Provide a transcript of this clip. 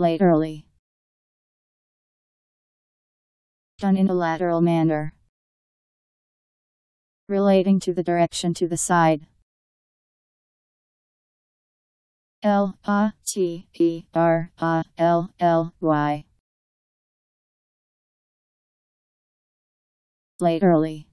Laterally. Done in a lateral manner. Relating to the direction to the side. L A T E R A L L Y. Laterally.